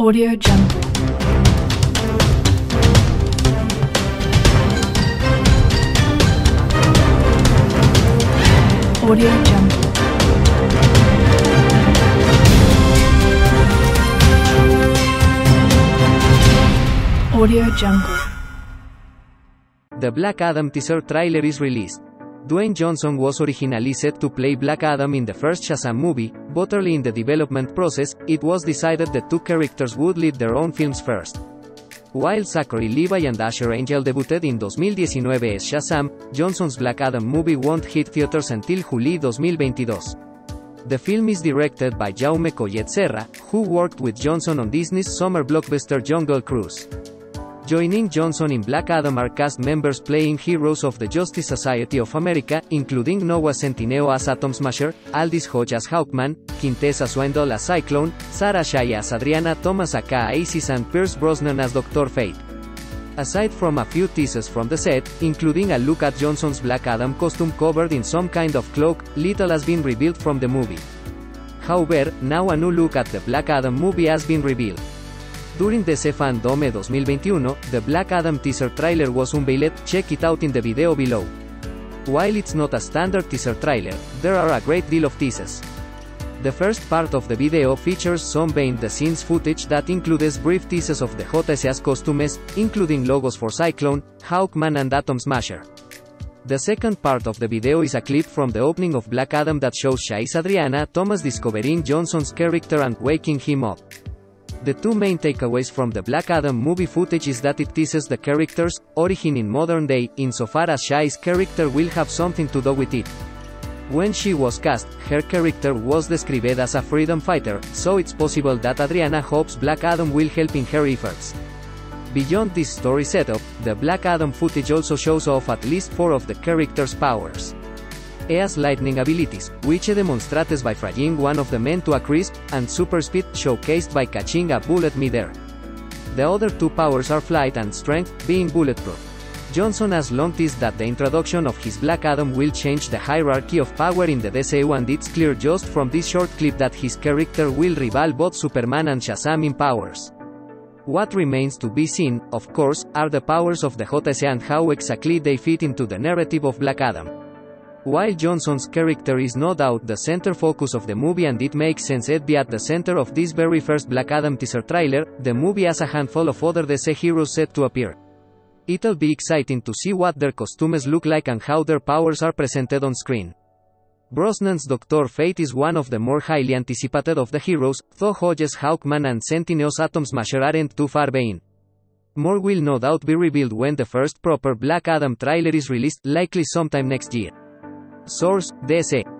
Audio Jungle. Audio Jungle. Audio Jungle. The Black Adam teaser trailer is released. Dwayne Johnson was originally set to play Black Adam in the first Shazam movie, but early in the development process, it was decided the two characters would lead their own films first. While Zachary Levi and Asher Angel debuted in 2019 as Shazam, Johnson's Black Adam movie won't hit theaters until July 2022. The film is directed by Jaume Collet Serra, who worked with Johnson on Disney's summer blockbuster Jungle Cruise. Joining Johnson in Black Adam are cast members playing heroes of the Justice Society of America, including Noah Centineo as Atom Smasher, Aldis Hodge as Hawkman, Quintessa Swindell as Cyclone, Sarah Shahi as Adriana Thomas aka Isis and Pierce Brosnan as Dr. Fate. Aside from a few teases from the set, including a look at Johnson's Black Adam costume covered in some kind of cloak, little has been revealed from the movie. However, now a new look at the Black Adam movie has been revealed. During the Dome 2021, the Black Adam teaser trailer was unveiled, check it out in the video below. While it's not a standard teaser trailer, there are a great deal of teases. The first part of the video features some behind-the-scenes footage that includes brief teases of the JSA's costumes, including logos for Cyclone, Hawkman and Atom Smasher. The second part of the video is a clip from the opening of Black Adam that shows Shahi's Adriana Thomas discovering Johnson's character and waking him up. The two main takeaways from the Black Adam movie footage is that it teases the character's origin in modern day, insofar as Shahi's character will have something to do with it. When she was cast, her character was described as a freedom fighter, so it's possible that Adriana hopes Black Adam will help in her efforts. Beyond this story setup, the Black Adam footage also shows off at least four of the character's powers. Ea's lightning abilities, which he demonstrates by frying one of the men to a crisp, and super speed, showcased by catching a bullet midair. The other two powers are flight and strength, being bulletproof. Johnson has long teased that the introduction of his Black Adam will change the hierarchy of power in the DCU and it's clear just from this short clip that his character will rival both Superman and Shazam in powers. What remains to be seen, of course, are the powers of the JSA and how exactly they fit into the narrative of Black Adam. While Johnson's character is no doubt the center focus of the movie and it makes sense it be at the center of this very first Black Adam teaser trailer, the movie has a handful of other DC heroes set to appear. It'll be exciting to see what their costumes look like and how their powers are presented on screen. Brosnan's Dr. Fate is one of the more highly anticipated of the heroes, though Hodge's Hawkman and Centineo's Atom Smasher aren't too far behind. More will no doubt be revealed when the first proper Black Adam trailer is released, likely sometime next year. Source, DC.